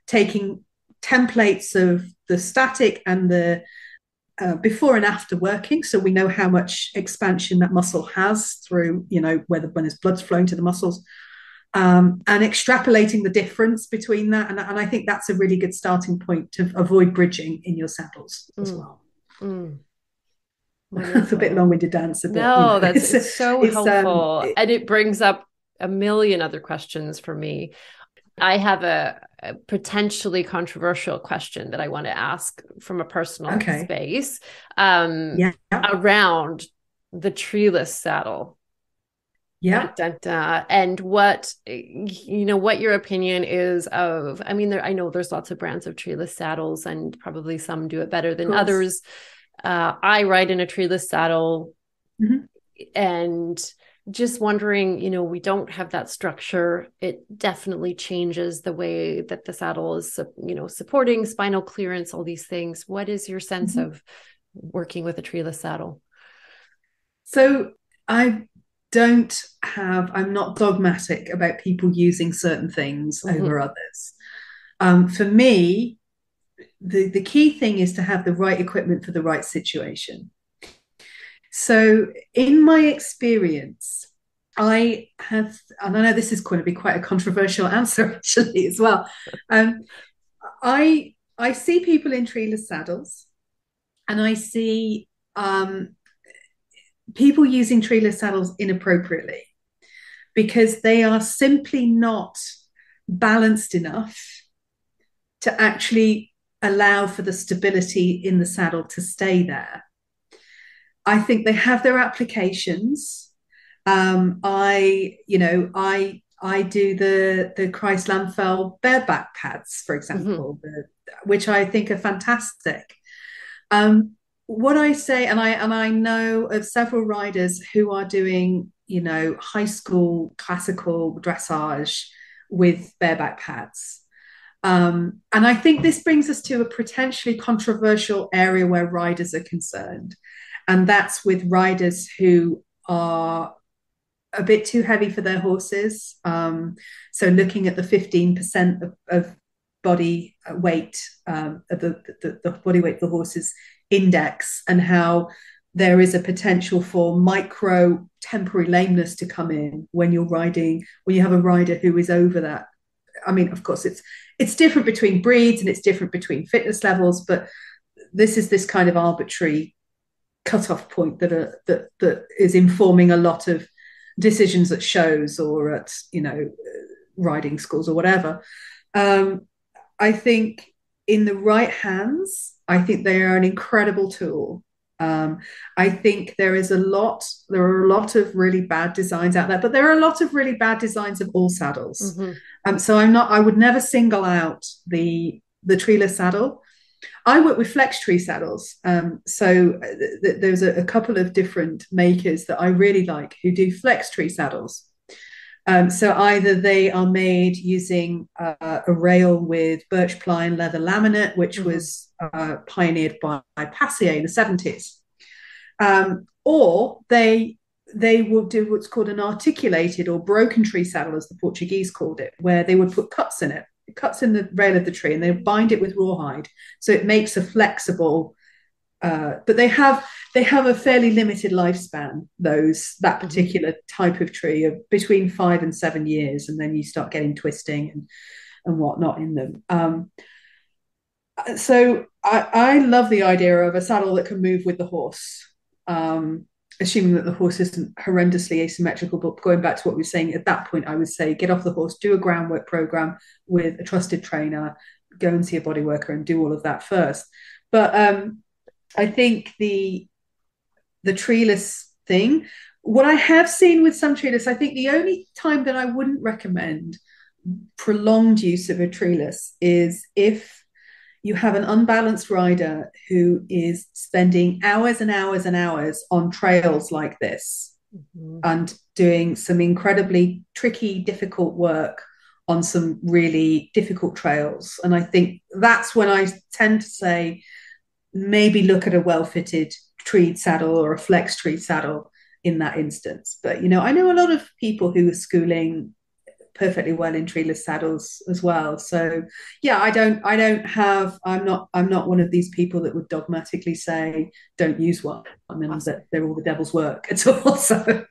taking templates of the static and the uh, before and after working, so we know how much expansion that muscle has through, you know, whether when there's blood's flowing to the muscles, um, and extrapolating the difference between that. And, and I think that's a really good starting point to avoid bridging in your saddles as Mm. well. Mm. That's a bit long-winded answer. But, you No, know, that's it's- it's so it's, um, helpful. it- and it brings up a million other questions for me. I have a, a potentially controversial question that I want to ask from a personal Okay. space um, yeah, around the treeless saddle. yeah. Dun, dun, dun. And what you know, what your opinion is of? I mean, there I know there's lots of brands of treeless saddles, and probably some do it better than others. Uh, I ride in a treeless saddle, Mhm. and just wondering, you know, we don't have that structure. It definitely changes the way that the saddle is, you know, supporting spinal clearance, all these things. What is your sense mm-hmm. of working with a treeless saddle? So I don't have, I'm not dogmatic about people using certain things mm-hmm. over others. Um, for me, the, the key thing is to have the right equipment for the right situation. So, in my experience, I have, and I know this is going to be quite a controversial answer actually as well. Um, I I see people in treeless saddles, and I see um, people using treeless saddles inappropriately because they are simply not balanced enough to actually allow for the stability in the saddle to stay there. I think they have their applications. Um, I, you know, I I do the the Christ Lammfell bareback pads, for example, mm-hmm. the, which I think are fantastic. Um, what I say, and I and I know of several riders who are doing, you know, high school classical dressage with bareback pads. Um, and I think this brings us to a potentially controversial area where riders are concerned. And that's with riders who are a bit too heavy for their horses. Um, so looking at the 15% of, of body weight, um, the, the, the body weight of the horses index and how there is a potential for micro temporary lameness to come in when you're riding, when you have a rider who is over that. I mean, of course, it's it's different between breeds and it's different between fitness levels, but this is this kind of arbitrary cutoff point that are, that that is informing a lot of decisions at shows or at you know riding schools or whatever. Um, I think in the right hands, I think they are an incredible tool. Um, I think there is a lot, there are a lot of really bad designs out there, but there are a lot of really bad designs of all saddles. Mm-hmm. Um, so I'm not, I would never single out the the treeless saddle. I work with flex tree saddles. Um, so uh, th- th- there's a, a, couple of different makers that I really like who do flex tree saddles. Um, so either they are made using uh, a rail with birch ply and leather laminate, which mm-hmm. was uh, pioneered by, by Passier in the 70s, um, or they they will do what's called an articulated or broken tree saddle, as the Portuguese called it, where they would put cuts in it, cuts in the rail of the tree, and they bind it with rawhide, so it makes a flexible uh, but they have they have a fairly limited lifespan. Those that mm-hmm. particular type of tree of between five and seven years, and then you start getting twisting and and whatnot in them. Um, so I, I love the idea of a saddle that can move with the horse. Um, assuming that the horse isn't horrendously asymmetrical, but going back to what we were saying at that point, I would say get off the horse, do a groundwork program with a trusted trainer, go and see a body worker and do all of that first. But um, I think the the treeless thing. What I have seen with some treeless, I think the only time that I wouldn't recommend prolonged use of a treeless is if you have an unbalanced rider who is spending hours and hours and hours on trails like this mm-hmm. and doing some incredibly tricky, difficult work on some really difficult trails. And I think that's when I tend to say, maybe look at a well fitted treed saddle or a flex treed saddle in that instance. But you know, I know a lot of people who are schooling perfectly well in treeless saddles as well. So yeah, I don't I don't have I'm not I'm not one of these people that would dogmatically say don't use one. I mean awesome. that they're all the devil's work at all. So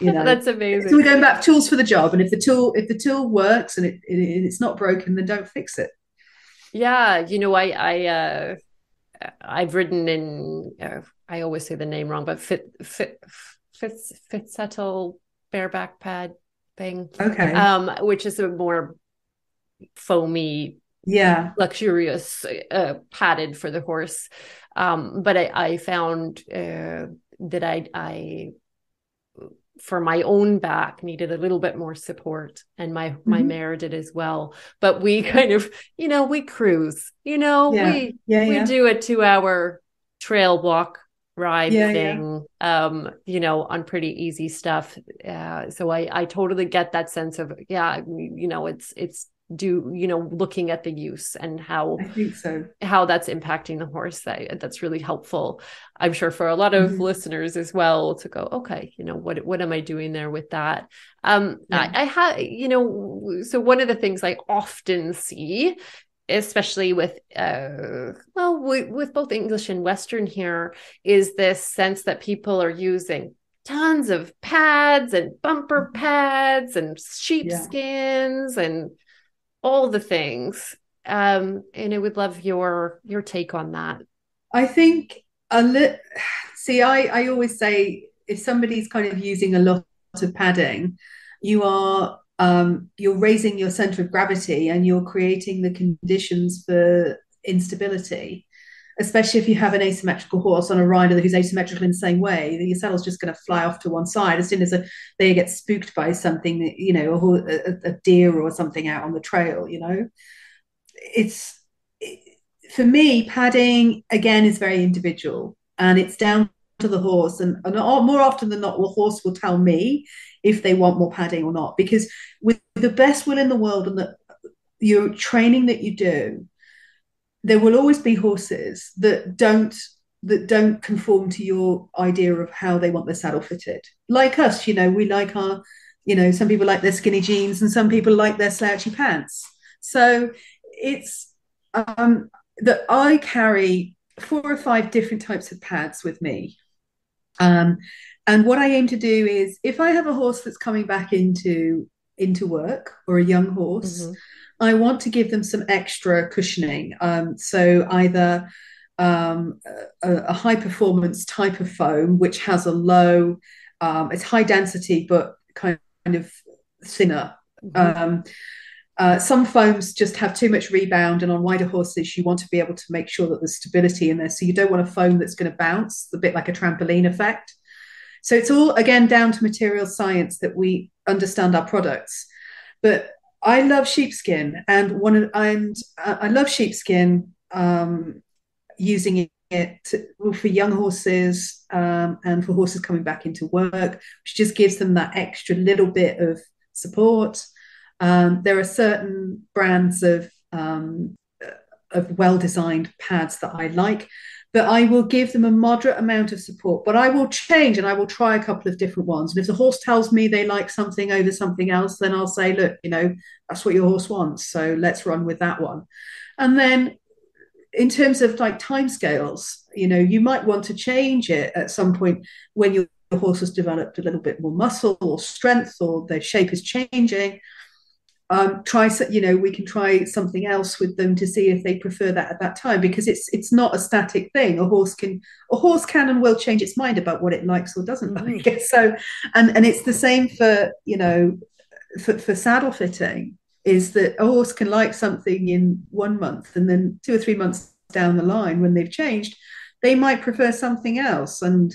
you know that's amazing. So we're going back tools for the job. And if the tool if the tool works and it, it it's not broken, then don't fix it. Yeah, you know, I I uh I've ridden in. Uh, I always say the name wrong, but fit fit fit fit settle bareback pad thing. Okay. Um, which is a more foamy, yeah, luxurious, uh, padded for the horse. Um, but I, I found uh, that I I for my own back needed a little bit more support and my mm-hmm. my mare did as well but we kind of you know we cruise you know yeah. we yeah, we yeah. do a 2 hour trail walk riding, yeah, yeah. um, you know, on pretty easy stuff. Uh, so I I totally get that sense of yeah, you know, it's it's do you know looking at the use and how I think so how that's impacting the horse that that's really helpful I'm sure for a lot of mm-hmm. listeners as well to go okay you know what what am I doing there with that um yeah. I, I have you know so one of the things I often see especially with uh well with, with both English and Western here is this sense that people are using tons of pads and bumper mm-hmm. pads and sheepskins yeah. and all the things. Um, and I would love your your take on that. I think a li- see, I, I always say if somebody's kind of using a lot of padding, you are um, you're raising your center of gravity and you're creating the conditions for instability especially if you have an asymmetrical horse on a rider who's asymmetrical in the same way, your saddle's just going to fly off to one side as soon as a, they get spooked by something, you know, a, a, deer or something out on the trail. You know, it's it, for me padding again is very individual, and it's down to the horse, and, and more often than not, the horse will tell me if they want more padding or not, because with the best will in the world and the your training that you do there will always be horses that don't that don't conform to your idea of how they want their saddle fitted. Like us, you know, we like our, you know, some people like their skinny jeans and some people like their slouchy pants. So it's um, that I carry four or five different types of pads with me. Um, and what I aim to do is if I have a horse that's coming back into into work or a young horse, mm-hmm. I want to give them some extra cushioning. Um, so either um, a, a, high performance type of foam, which has a low, um, it's high density, but kind of thinner. Mm-hmm. Uh, some foams just have too much rebound, and on wider horses, you want to be able to make sure that there's stability in there. So you don't want a foam that's going to bounce, a bit like a trampoline effect. So it's all again down to material science that we understand our products. But I love sheepskin, and one and I love sheepskin um, using it for young horses um, and for horses coming back into work, which just gives them that extra little bit of support. Um, there are certain brands of um, of well designed pads that I like but I will give them a moderate amount of support. But I will change and I will try a couple of different ones. And if the horse tells me they like something over something else, then I'll say, look, you know, that's what your horse wants. So let's run with that one. And then in terms of like timescales, you know, you might want to change it at some point when your horse has developed a little bit more muscle or strength or their shape is changing um, try you know we can try something else with them to see if they prefer that at that time because it's it's not a static thing. A horse can a horse can and will change its mind about what it likes or doesn't mm-hmm. like. So and and it's the same for you know for, for saddle fitting is that a horse can like something in one month and then two or three months down the line when they've changed they might prefer something else. And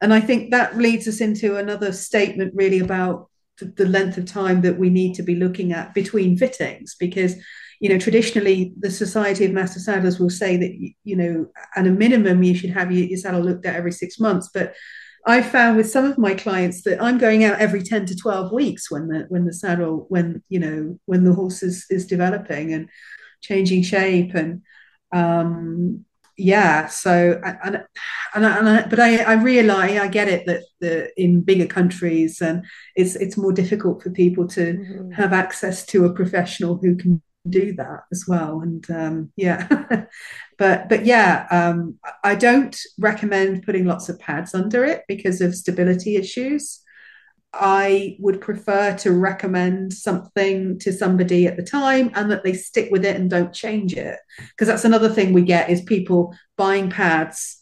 and i think that leads us into another statement really about the length of time that we need to be looking at between fittings because you know traditionally the society of master saddlers will say that you know at a minimum you should have your, saddle looked at every six months. But i found with some of my clients that i'm going out every 10 to 12 weeks when the when the saddle when you know when the horse is, is developing and changing shape and um yeah so and and, and I, but I, I realize I get it that the in bigger countries and it's it's more difficult for people to mm-hmm. have access to a professional who can do that as well and um, yeah but but yeah um, I don't recommend putting lots of pads under it because of stability issues I would prefer to recommend something to somebody at the time and that they stick with it and don't change it. Because that's another thing we get is people buying pads,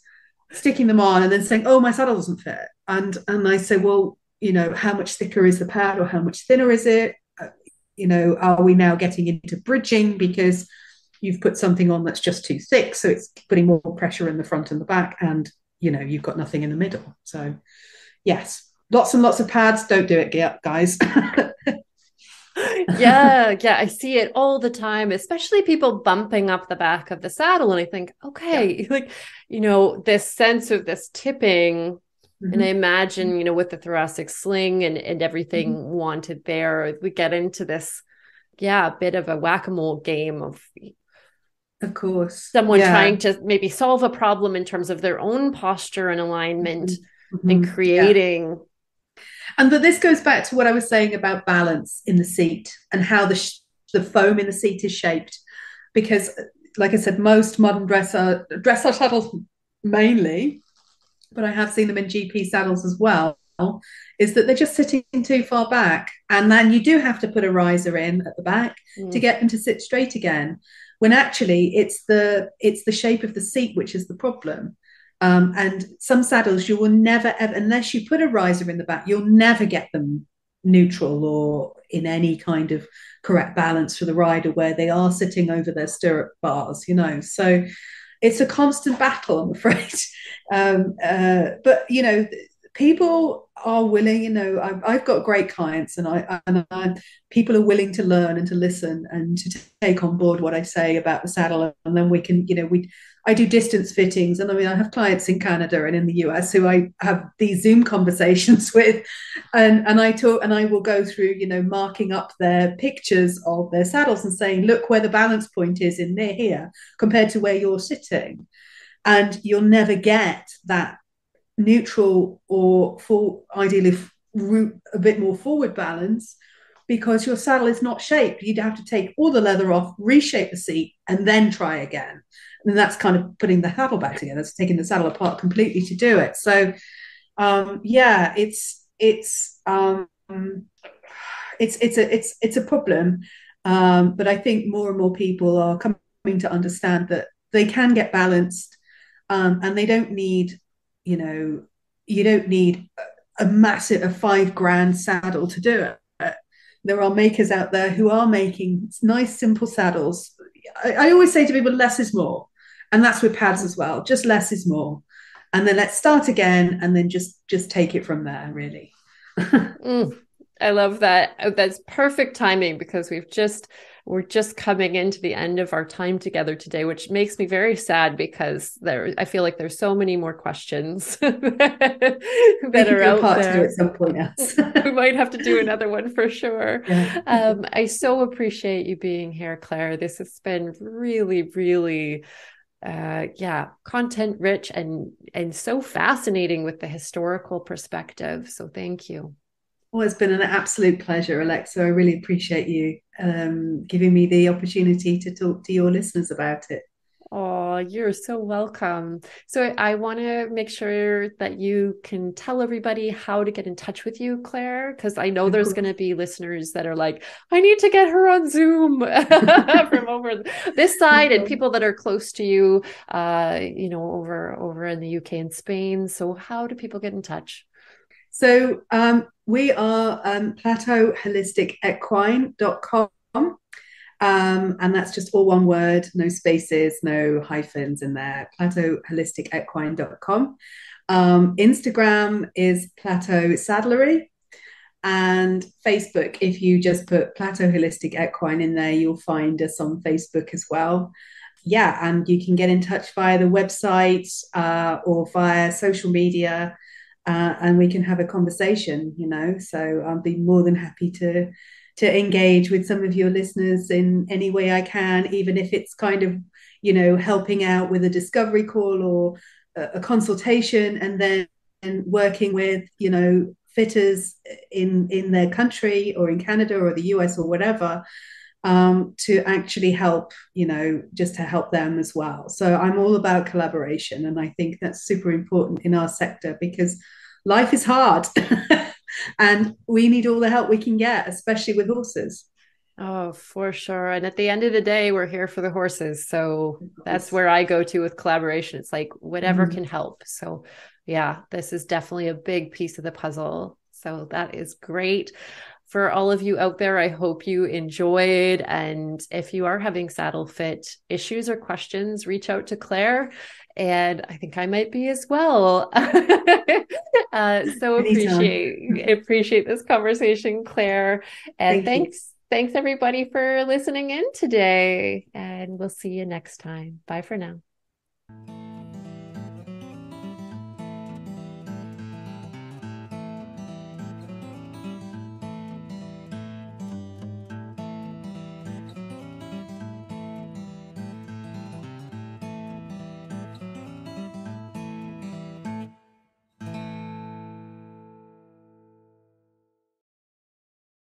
sticking them on, and then saying, "Oh, my saddle doesn't fit." And and I say, "Well, you know, how much thicker is the pad, or how much thinner is it? Uh, you know, are we now getting into bridging because you've put something on that's just too thick, so it's putting more pressure in the front and the back, and you know, you've got nothing in the middle." So, yes, lots and lots of pads. Don't do it, guys. yeah, yeah, I see it all the time, especially people bumping up the back of the saddle. And I think, okay, yeah. like, you know, this sense of this tipping. Mm-hmm. And I imagine, you know, with the thoracic sling and, and everything mm-hmm. wanted there, we get into this, yeah, a bit of a whack a mole game of of course someone yeah. trying to maybe solve a problem in terms of their own posture and alignment mm-hmm. and creating yeah and but this goes back to what I was saying about balance in the seat and how the sh- the foam in the seat is shaped, because like I said, most modern dressage dressage saddles mainly, but I have seen them in GP saddles as well. Is that they're just sitting too far back, and then you do have to put a riser in at the back mm. to get them to sit straight again. When actually it's the it's the shape of the seat which is the problem. Um, and some saddles you will never ever, unless you put a riser in the back, you'll never get them neutral or in any kind of correct balance for the rider where they are sitting over their stirrup bars, you know. So it's a constant battle, I'm afraid. Um, uh, but you know, people are willing. You know, I've, I've got great clients, and I and I, people are willing to learn and to listen and to take on board what I say about the saddle, and then we can, you know, we I do distance fittings, and I mean, I have clients in Canada and in the US who I have these Zoom conversations with, and and I talk and I will go through, you know, marking up their pictures of their saddles and saying, look where the balance point is in near here compared to where you're sitting, and you'll never get that neutral or full, ideally a bit more forward balance because your saddle is not shaped. You'd have to take all the leather off, reshape the seat, and then try again and that's kind of putting the saddle back together. It's taking the saddle apart completely to do it. So, um, yeah, it's it's um, it's it's a it's it's a problem. Um, but I think more and more people are coming to understand that they can get balanced, um, and they don't need, you know, you don't need a, a massive a five grand saddle to do it there are makers out there who are making nice simple saddles. I, I, always say to people less is more. And that's with pads as well. Just less is more. And then let's start again and then just just take it from there really. Mm, i love that. Oh, that's perfect timing because we've just we're just coming into the end of our time together today which makes me very sad because there i feel like there's so many more questions that are out there at some point else. we might have to do another one for sure yeah. um, i so appreciate you being here claire this has been really really uh, yeah, content rich and and so fascinating with the historical perspective. So thank you. Well, it's been an absolute pleasure, Alexa. I really appreciate you um, giving me the opportunity to talk to your listeners about it. Oh, you're so welcome. So I want to make sure that you can tell everybody how to get in touch with you, Claire, because I know there's going to be listeners that are like, I need to get her on Zoom from over this side, and people that are close to you, uh, you know, over over in the UK and Spain. So how do people get in touch? So um, we are um, plateauholisticequine.com um, and that's just all one word, no spaces, no hyphens in there. PlateauHolisticEquine.com. Um, Instagram is Plateau Saddlery. And Facebook, if you just put Plateau Holistic Equine in there, you'll find us on Facebook as well. Yeah, and you can get in touch via the website uh, or via social media, uh, and we can have a conversation. You know, so I'll be more than happy to to engage with some of your listeners in any way I can, even if it's kind of, you know, helping out with a discovery call or a, a consultation, and then working with, you know, fitters in in their country or in Canada or the US or whatever. Um, to actually help, you know, just to help them as well. So I'm all about collaboration. And I think that's super important in our sector because life is hard. and we need all the help we can get, especially with horses. Oh, for sure. And at the end of the day, we're here for the horses. So that's where I go to with collaboration. It's like whatever mm can help. So, yeah, this is definitely a big piece of the puzzle. So that is great. For all of you out there, I hope you enjoyed. And if you are having saddle fit issues or questions, reach out to Claire and I think I might be as well. uh, so appreciate appreciate this conversation, Claire, and Thank thanks. You. thanks everybody for listening in today. And we'll see you next time. Bye for now.